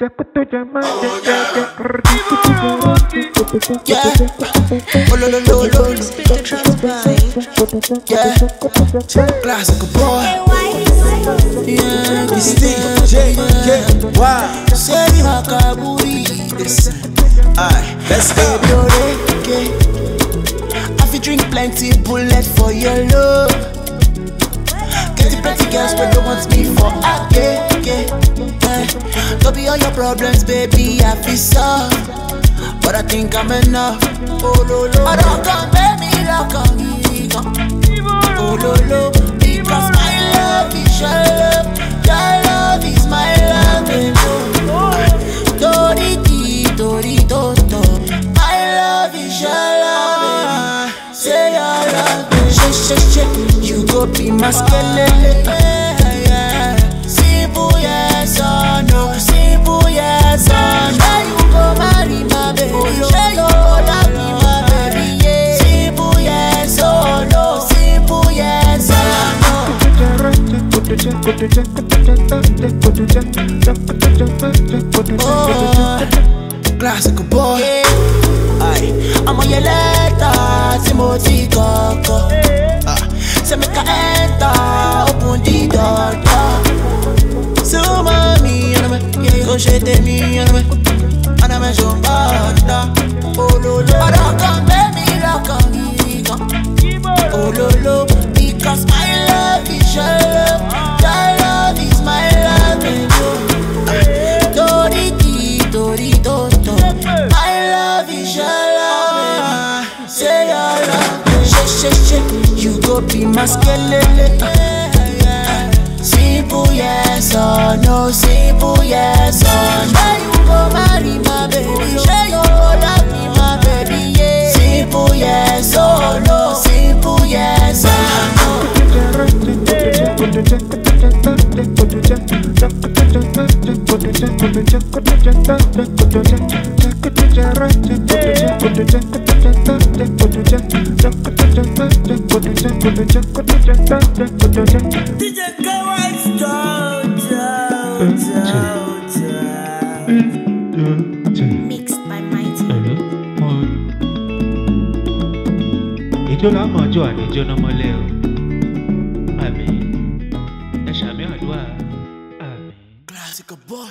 Oh. Classic boy. Yeah, this DJ. Yeah. Wow. Makaburi. Listen. Alright, let's go. Okay. I fi drink plenty bullet for your love. Get the plenty girls but don't want me for a gay, gay. Don't be all your problems, baby. I feel solve. But I think I'm enough. Oh, lo, lo. I don't come, baby, lock on me. Oh, lo, lo. Because my love is your love. Your love is my love. baby. Tori, ti, tori, to, to. My love is your love. Say your love. baby. Shake, shake, shake. You go be my skeleton. Or no. Oh, classic boy. I'm on your letter, Timothy Coco. Say make I enter, open the door. So mommy, and yeah, me, I'm and so bad. Oh love is your love. Say your love, shake shake shake. You go be my skeleton. Simple yes or no, simple yes or no. Say you go marry my baby, say you go love me, my baby, yeah. Simple yes or no, simple yes or no. Mixed by Mighty. Ìjọ náà mọ̀ ọjọ́ àníjọ́ náà mọ́lẹ́ o. Àmín. Ẹ boy.